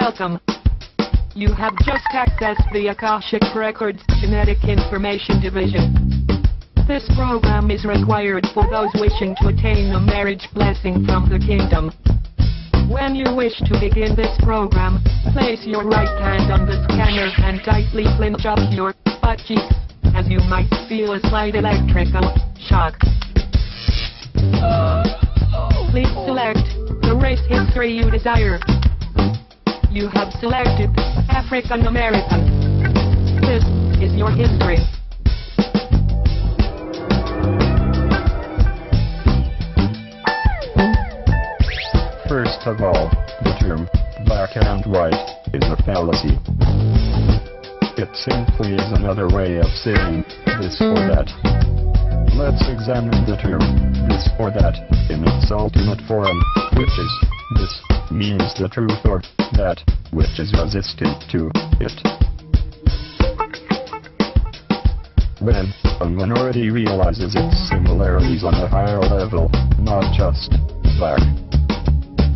Welcome. You have just accessed the Akashic Records Genetic Information Division. This program is required for those wishing to attain a marriage blessing from the kingdom. When you wish to begin this program, place your right hand on the scanner and tightly clench up your butt cheeks, as you might feel a slight electrical shock. Please select the race history you desire. You have selected African American. This is your history. First of all, the term black and white is a fallacy. It simply is another way of saying this or that. Let's examine the term this or that in its ultimate form, which is this means the truth or that which is resistant to it. When a minority realizes its similarities on a higher level, not just black,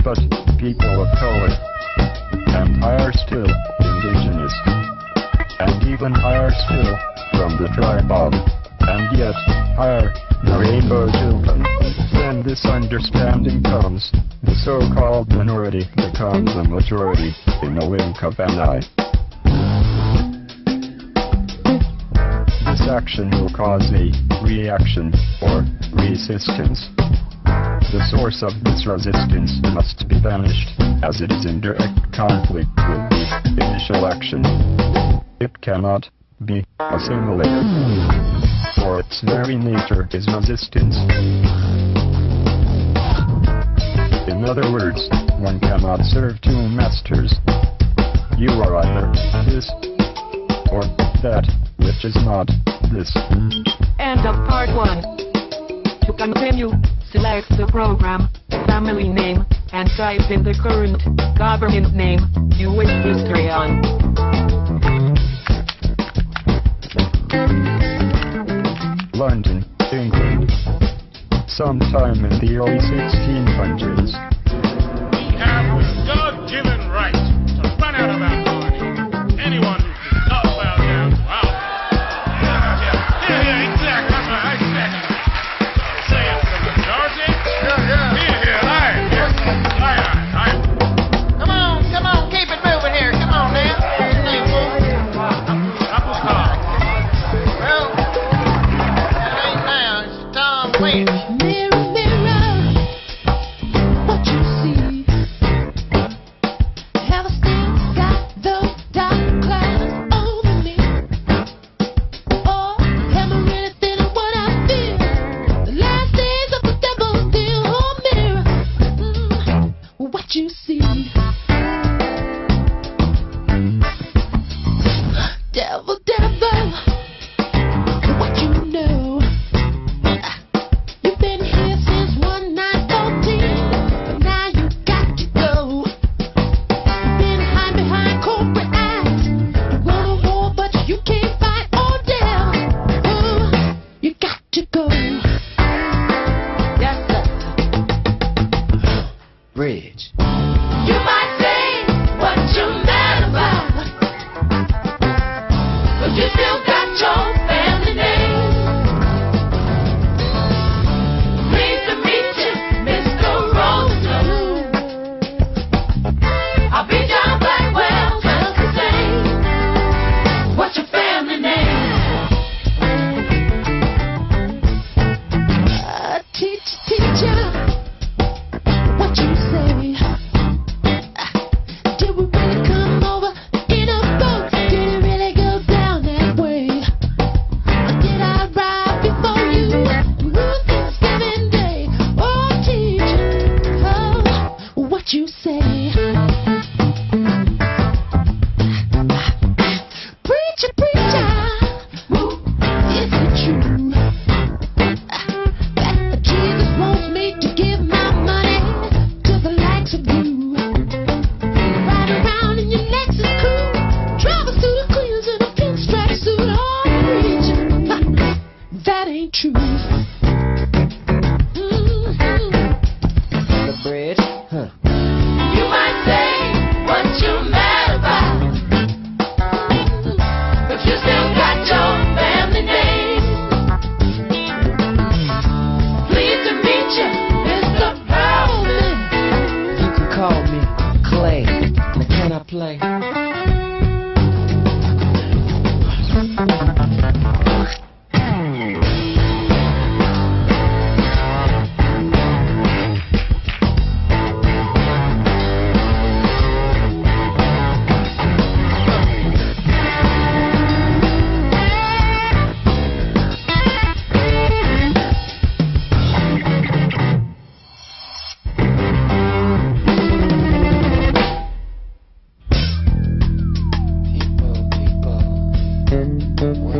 but people of color, and higher still, indigenous, and even higher still, from the tribe of, and yet higher, the rainbow children. then this understanding comes, the so-called minority becomes a majority in a an eye. This action will cause a reaction or resistance. The source of this resistance must be banished, as it is in direct conflict with the initial action. It cannot be assimilated, for its very nature is resistance. In other words, one cannot serve two masters. You are either this or that, which is not this. End of part 1. To continue, select the program, family name, and type in the current government name you wish to history on. London, England. Sometime in the early 1600s,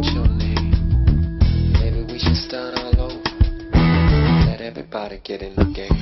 your name. Maybe we should start all over. Let everybody get in the game.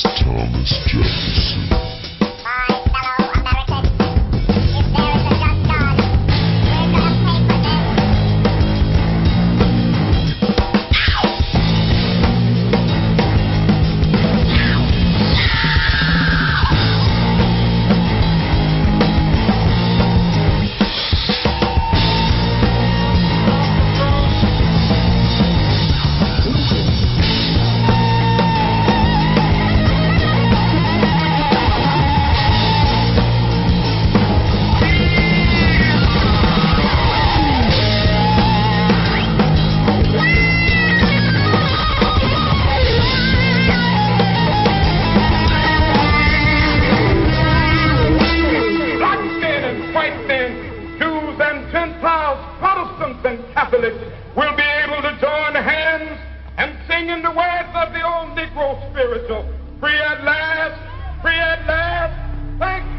Thomas Jefferson. of the old Negro spiritual. Free at last, free at last. Thank